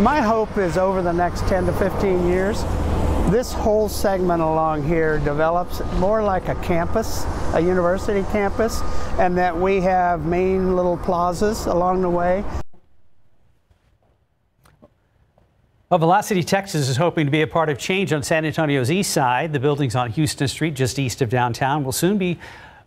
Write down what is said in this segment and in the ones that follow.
My hope is over the next 10 to 15 years, this whole segment along here develops more like a campus, a university campus, and that we have main little plazas along the way. Well, Velocity Texas is hoping to be a part of change on San Antonio's east side. The buildings on Houston Street, just east of downtown, will soon be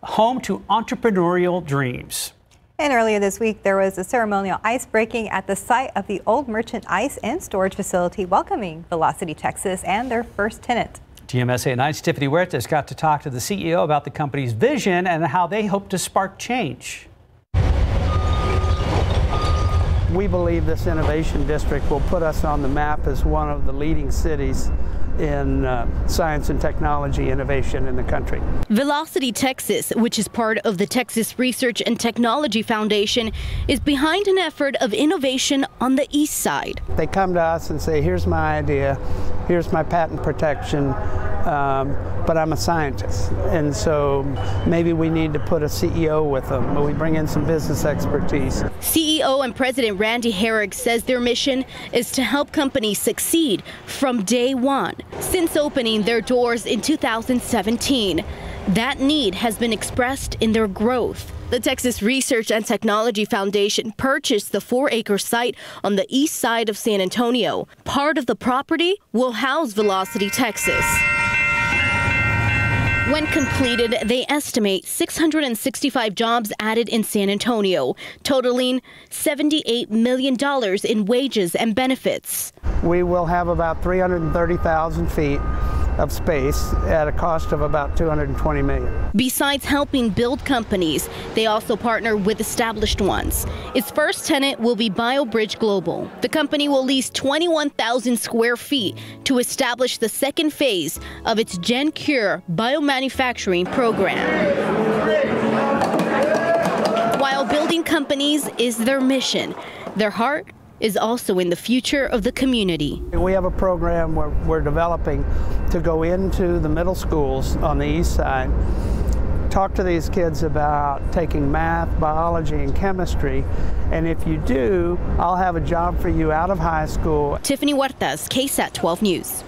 home to entrepreneurial dreams. And earlier this week, there was a ceremonial ice breaking at the site of the old Merchant Ice and Storage Facility, welcoming Velocity Texas and their first tenant. TMSA 9's Tiffany Huertas got to talk to the CEO about the company's vision and how they hope to spark change. We believe this innovation district will put us on the map as one of the leading cities in uh, science and technology innovation in the country. Velocity Texas, which is part of the Texas Research and Technology Foundation, is behind an effort of innovation on the east side. They come to us and say, here's my idea, here's my patent protection, um, but I'm a scientist. And so maybe we need to put a CEO with them, but we bring in some business expertise. CEO and President Randy Harig says their mission is to help companies succeed from day one. Since opening their doors in 2017, that need has been expressed in their growth. The Texas Research and Technology Foundation purchased the four acre site on the east side of San Antonio. Part of the property will house Velocity Texas. When completed, they estimate 665 jobs added in San Antonio, totaling $78 million in wages and benefits. We will have about 330,000 feet of space at a cost of about 220 million. Besides helping build companies, they also partner with established ones. Its first tenant will be BioBridge Global. The company will lease 21,000 square feet to establish the second phase of its GenCure biomanufacturing program. While building companies is their mission, their heart is also in the future of the community. We have a program where we're developing to go into the middle schools on the east side, talk to these kids about taking math, biology, and chemistry. And if you do, I'll have a job for you out of high school. Tiffany Huertas, KSAT 12 News.